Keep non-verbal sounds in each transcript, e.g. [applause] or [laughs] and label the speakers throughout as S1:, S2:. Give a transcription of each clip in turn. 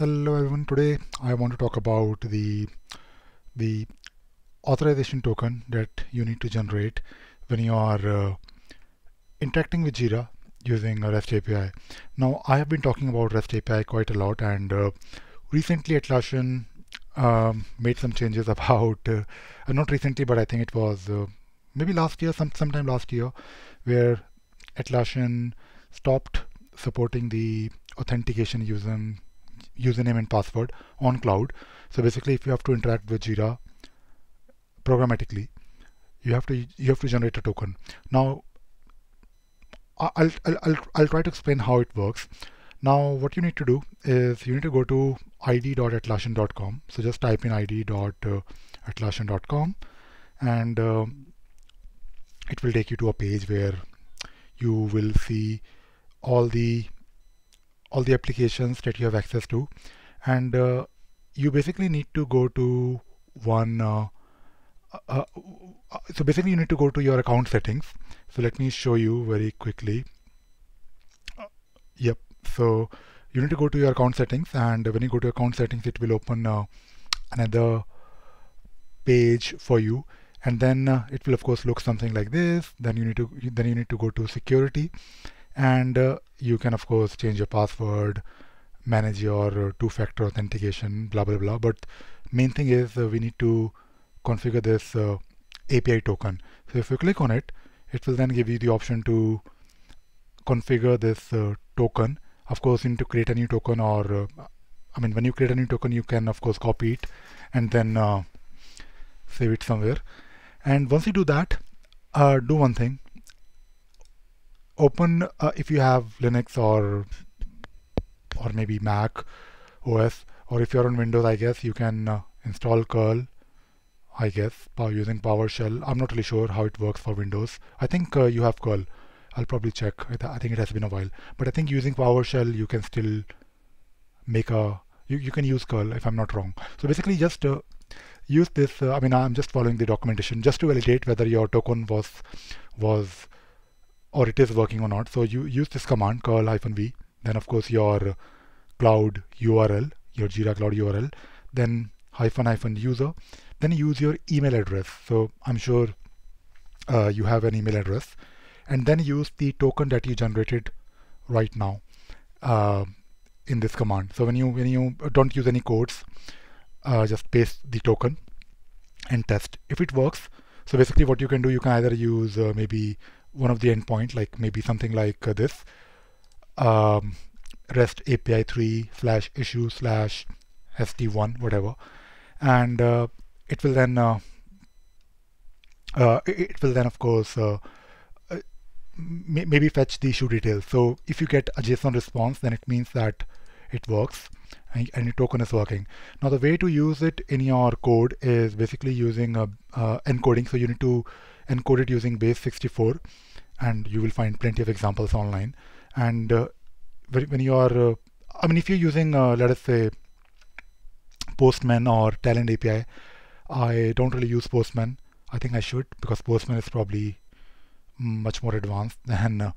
S1: Hello everyone. Today I want to talk about the the authorization token that you need to generate when you are uh, interacting with Jira using REST API. Now I have been talking about REST API quite a lot and uh, recently Atlassian um, made some changes [laughs] about uh, not recently but I think it was uh, maybe last year some sometime last year where Atlassian stopped supporting the authentication using username and password on cloud. So basically, if you have to interact with Jira programmatically, you have to you have to generate a token. Now, I'll I'll I'll, I'll try to explain how it works. Now, what you need to do is you need to go to id.atlassian.com. So just type in id.atlassian.com, and uh, it will take you to a page where you will see all the all the applications that you have access to. And uh, you basically need to go to one uh, uh, uh, so basically you need to go to your account settings. So let me show you very quickly. Uh, yep. So you need to go to your account settings and when you go to account settings it will open uh, another page for you. And then it will of course look something like this. Then you need to then you need to go to security and uh, you can of course change your password manage your uh, two-factor authentication blah blah blah. But main thing is uh, we need to configure this uh, API token. So if you click on it it will then give you the option to configure this uh, token. Of course you need to create a new token or uh, I mean when you create a new token you can of course copy it and then save it somewhere. And once you do that do one thing open uh, if you have Linux or or maybe Mac OS or if you're on Windows I guess you can uh, install curl I guess using PowerShell. I'm not really sure how it works for Windows. I think uh, you have curl. I'll probably check. I, think it has been a while. But I think using PowerShell you can still make a you, you can use curl if I'm not wrong. So basically just uh, use this uh, I mean I'm just following the documentation just to validate whether your token was was or it is working or not. So you use this command curl hyphen v, then of course your cloud URL, your Jira cloud URL, then hyphen hyphen user, then use your email address. So I'm sure uh, you have an email address, and then use the token that you generated right now uh, in this command. So when you when you don't use any codes, uh, just paste the token and test if it works. So basically, what you can do, you can either use uh, maybe one of the endpoint, like maybe something like uh, this, um, REST API 3 slash issue slash SD1, whatever, and uh, it will then uh, uh it will then of course uh, uh, maybe fetch the issue details. So if you get a JSON response, then it means that it works and, and your token is working. Now the way to use it in your code is basically using a, encoding. So you need to encode it using base 64 and you will find plenty of examples online. And uh, when you are uh, I mean if you're using uh, let us say Postman or Talend API I don't really use Postman. I think I should because Postman is probably much more advanced [laughs] than uh,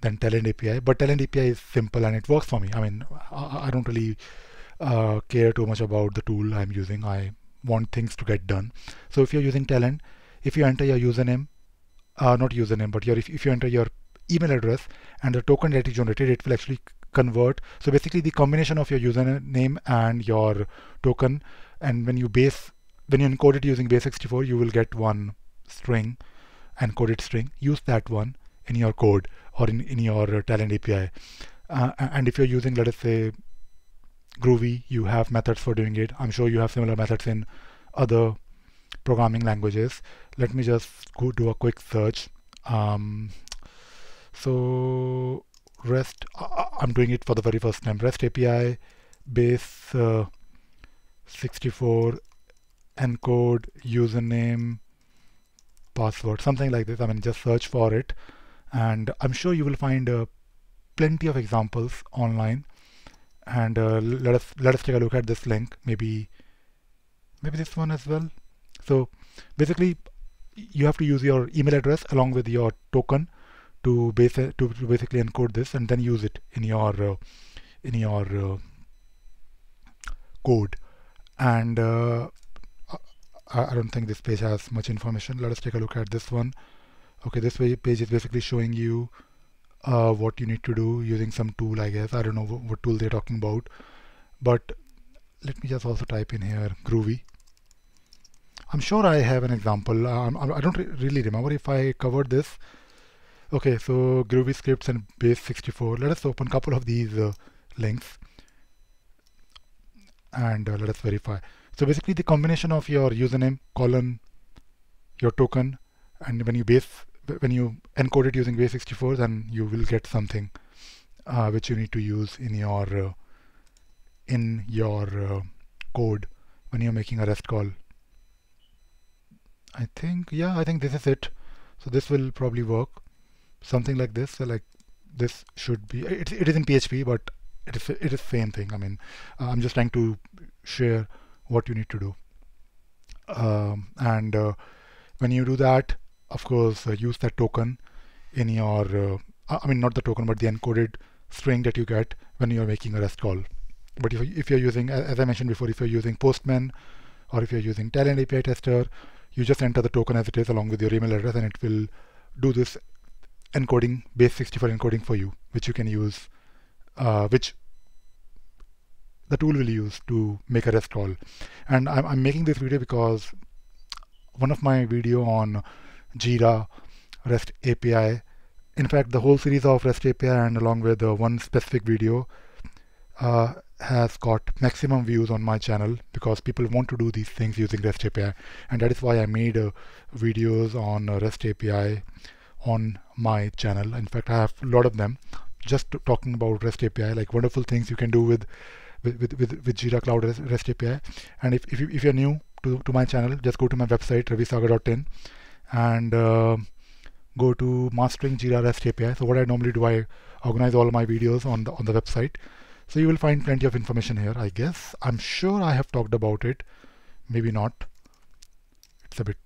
S1: than Talend API but Talend API is simple and it works for me. I mean I, I don't really uh, care too much about the tool I'm using. I want things to get done. So if you're using Talend if you enter your username, uh, not username, but your if, if you enter your email address and the token that is generated, it will actually convert. So basically the combination of your username and your token, and when you base, when you encode it using base64, you will get one string, encoded string. Use that one in your code or in, in your Talend API. Uh, and if you're using, let us say, Groovy, you have methods for doing it. I'm sure you have similar methods in other programming languages. Let me just go do a quick search. Um, so REST, I'm doing it for the very first time. REST API base uh, 64 encode username password something like this I mean just search for it and I'm sure you will find uh, plenty of examples online and uh, let us let us take a look at this link maybe maybe this one as well so basically you have to use your email address along with your token to, base, to, basically encode this and then use it in your uh, in your uh, code. And uh, I don't think this page has much information. Let us take a look at this one. Okay, this page is basically showing you uh, what you need to do using some tool, I guess. I don't know what tool they're talking about. But let me just also type in here Groovy. I'm sure I have an example. Um, I don't re really remember if I covered this. Okay, so Groovy scripts and base 64. Let us open a couple of these uh, links and uh, let us verify. So basically the combination of your username colon your token and when you base when you encode it using base64 then you will get something uh, which you need to use in your uh, in your uh, code when you're making a REST call. I think yeah I think this is it. So this will probably work. Something like this so like this should be it, it is in PHP but it is it is same thing. I mean uh, I'm just trying to share what you need to do. Um, and uh, when you do that of course uh, use that token in your uh, I mean not the token but the encoded string that you get when you're making a REST call. But if, if you're using as I mentioned before if you're using Postman or if you're using Talend API tester you just enter the token as it is along with your email address and it will do this encoding base 64 encoding for you which you can use uh, which the tool will use to make a REST call. And I'm, I'm making this video because one of my video on Jira REST API, in fact, the whole series of REST API and along with uh, one specific video uh, has got maximum views on my channel because people want to do these things using REST API. And that is why I made uh, videos on uh, REST API on my channel. In fact, I have a lot of them just talking about REST API, like wonderful things you can do with with, with, with, Jira Cloud REST API. And if, if, you, if you're new to, to my channel, just go to my website, ravisagar.in and uh, go to mastering Jira REST API. So what I normally do, I organize all my videos on the, on the website. So you will find plenty of information here, I guess. I'm sure I have talked about it. Maybe not. It's a bit...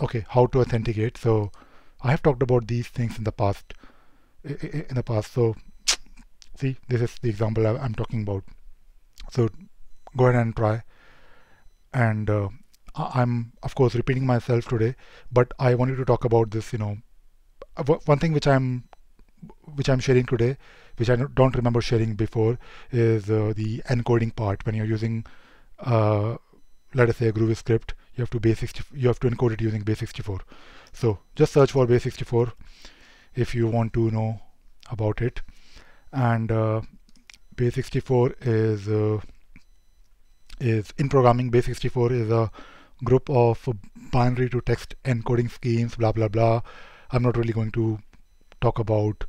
S1: Okay, how to authenticate. So I have talked about these things in the past. In the past. So [tsk] see this is the example I'm talking about so go ahead and try and uh, I'm of course repeating myself today but I wanted to talk about this you know one thing which I'm which I'm sharing today which I don't remember sharing before is uh, the encoding part. When you're using uh, let us say a Groovy script you have to base 60, you have to encode it using base 64 so just search for base 64 if you want to know about it. And uh, base64 is uh, is in programming. Base64 is a group of binary to text encoding schemes blah blah blah. I'm not really going to talk about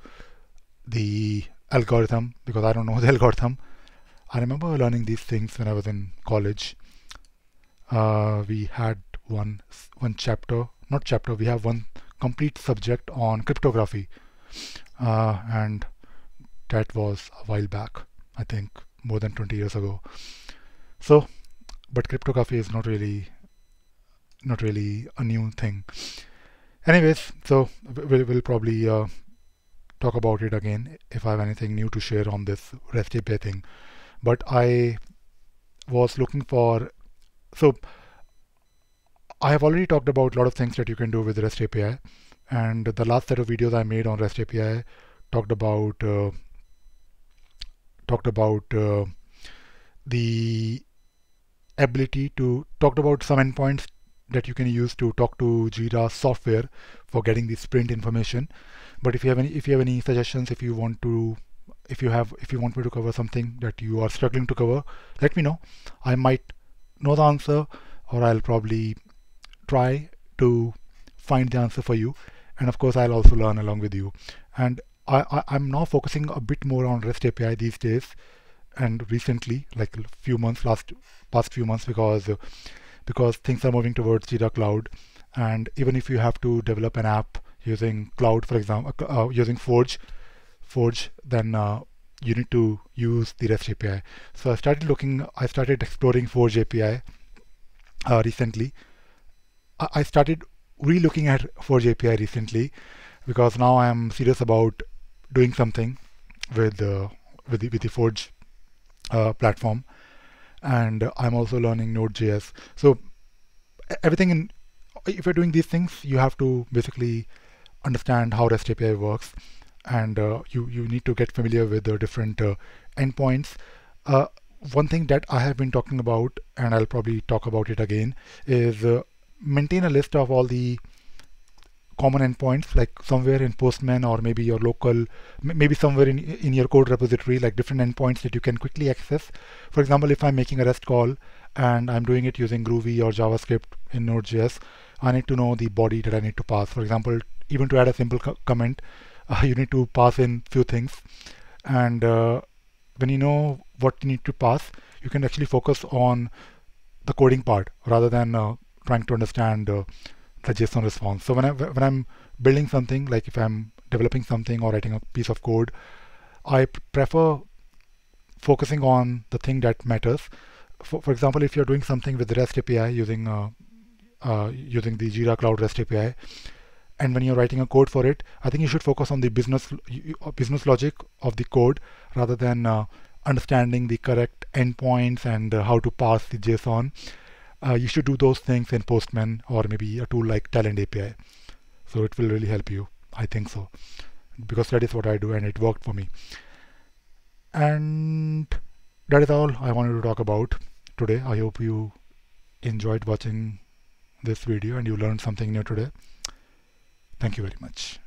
S1: the algorithm because i don't know [laughs] the algorithm. I remember learning these things when i was in college. Uh, we had one one chapter not chapter we have one complete subject on cryptography. Uh, and that was a while back I think more than 20 years ago. So but cryptography is not really not really a new thing. Anyways so we'll, we'll probably uh, talk about it again if I have anything new to share on this REST API thing. But I was looking for so I have already talked about a lot of things that you can do with REST API and the last set of videos I made on REST API talked about uh, talked about uh, the ability to talked about some endpoints that you can use to talk to Jira software for getting the sprint information. But if you have any if you have any suggestions, if you want to if you have if you want me to cover something that you are struggling to cover, let me know. I might know the answer or I'll probably try to find the answer for you. And of course I'll also learn along with you. And I, I, am now focusing a bit more on REST API these days and recently, like a few months, last past few months, because uh, because things are moving towards Jira Cloud. And even if you have to develop an app using Cloud, for example, uh, uh using Forge, Forge, then uh, you need to use the REST API. So I started looking, I started exploring Forge API uh, recently. I, started re-looking at Forge API recently because now I am serious about doing something with uh, with, the, with the Forge uh, platform and I'm also learning Node.js. So everything in if you're doing these things, you have to basically understand how REST API works, and uh, you you need to get familiar with the different uh, endpoints. Uh, one thing that I have been talking about, and I'll probably talk about it again, is uh, maintain a list of all the common endpoints like somewhere in postman or maybe your local maybe somewhere in in your code repository like different endpoints that you can quickly access. For example if i'm making a rest call and i'm doing it using groovy or javascript in node.js i need to know the body that i need to pass. For example even to add a simple co comment [laughs] uh, you need to pass in few things. And uh, when you know what you need to pass you can actually focus on the coding part rather than uh, trying to understand uh, the JSON response. So when I when I'm building something, like if I'm developing something or writing a piece of code, I prefer focusing on the thing that matters. For, for example, if you're doing something with the REST API using uh, uh, using the Jira Cloud REST API, and when you're writing a code for it, I think you should focus on the business uh, business logic of the code rather than uh, understanding the correct endpoints and uh, how to parse the JSON uh, you should do those things in Postman or maybe a tool like Talend API. So it will really help you. I think so. Because that is what I do and it worked for me. And that is all I wanted to talk about today. I hope you enjoyed watching this video and you learned something new today. Thank you very much.